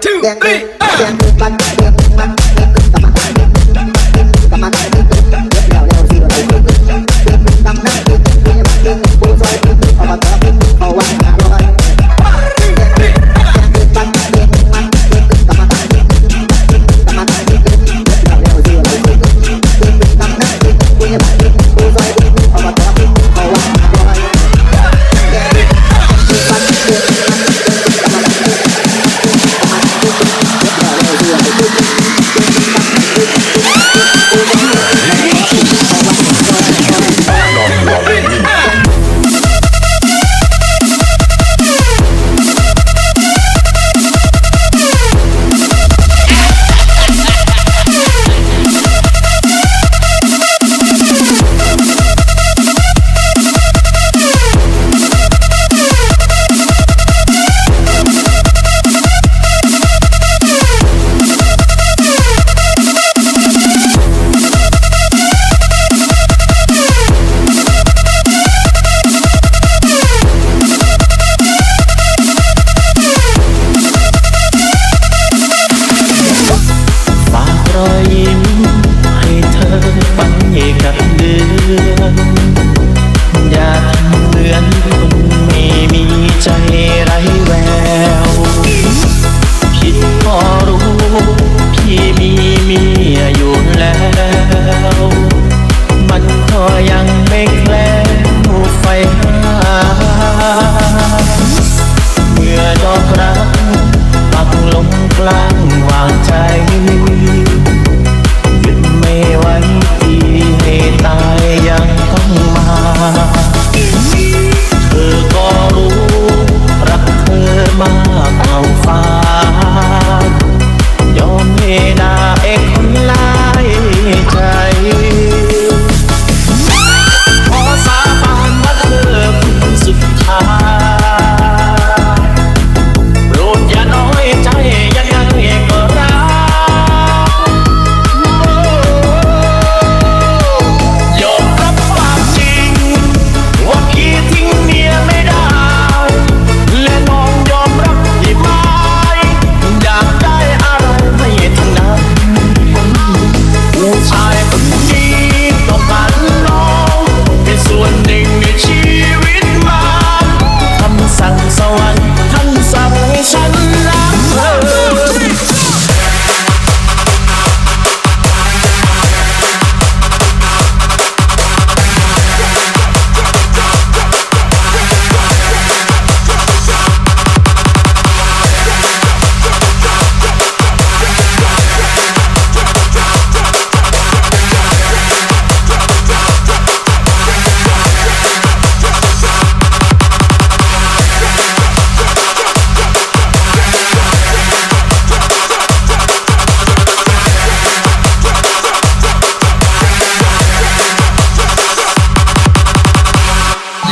two, three, uh. good.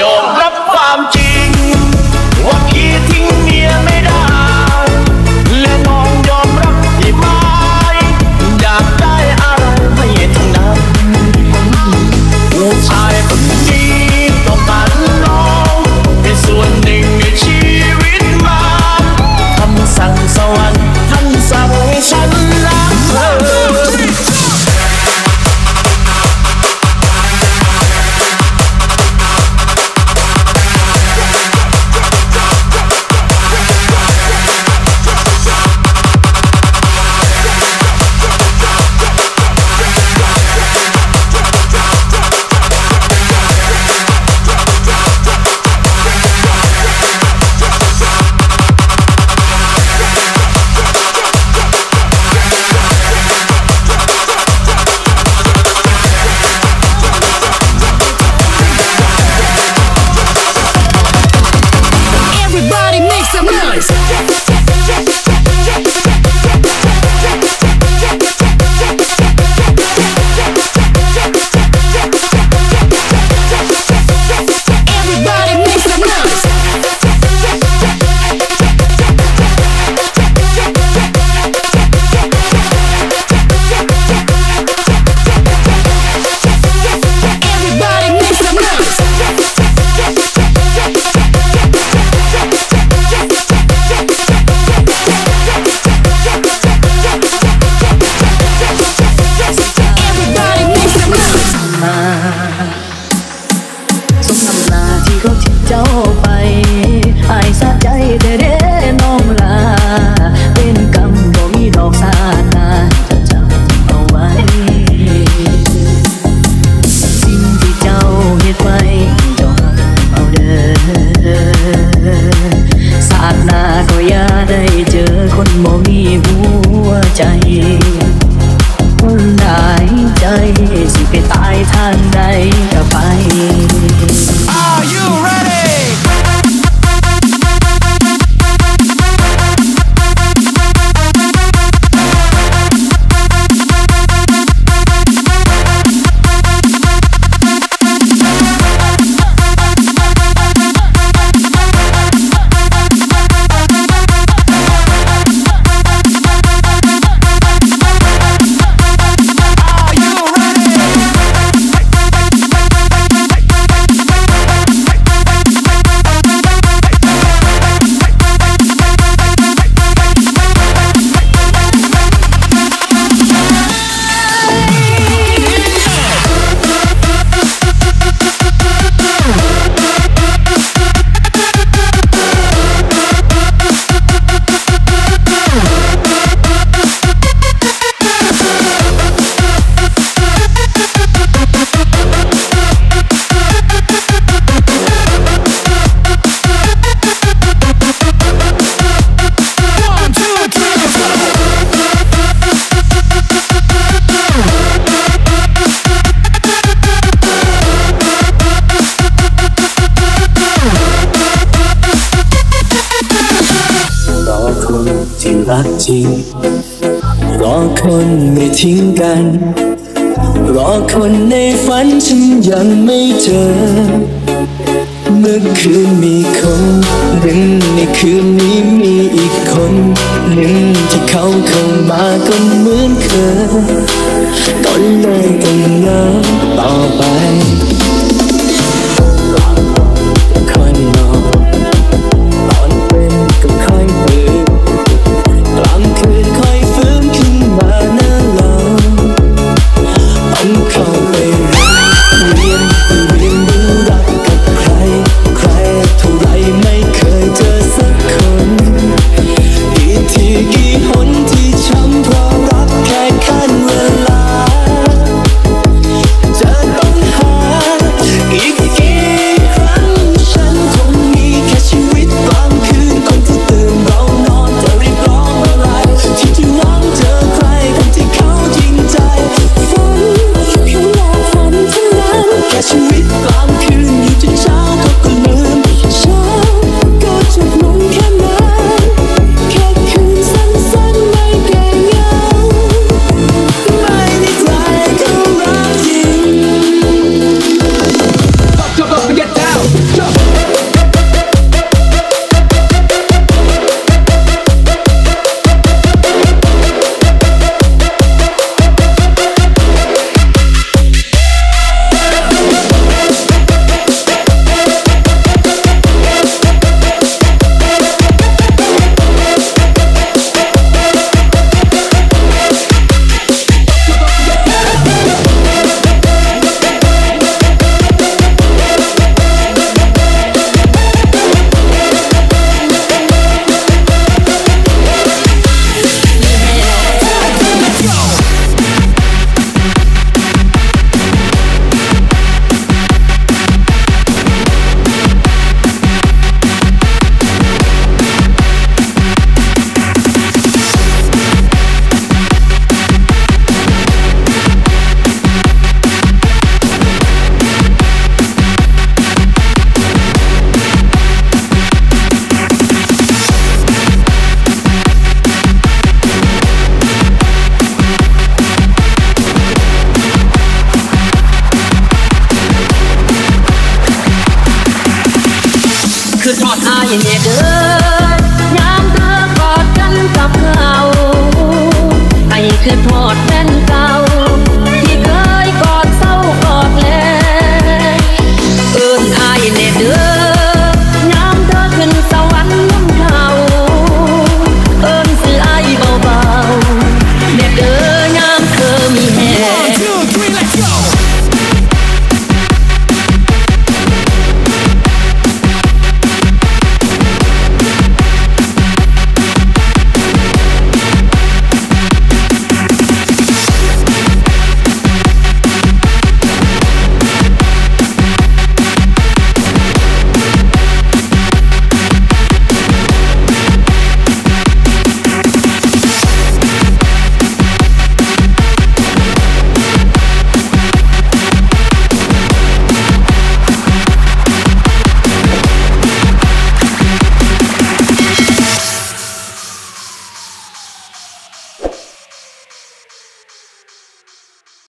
ยอมรับความจริง ศาสนาก็ย่าได้เจอคนบ่มีหัวใจ คนหลายใจสิไปตายทางใดก็ไป Are you ready? รอคนไม่ทิ้งกัน รอคนในฝันฉันยังไม่เจอ เมื่อคืนมีคนหนึ่งในคืนนี้มีอีกคนหนึ่งที่เขาเข้ามาก็เหมือนเคยก็เลยต้องเลิกต่อไป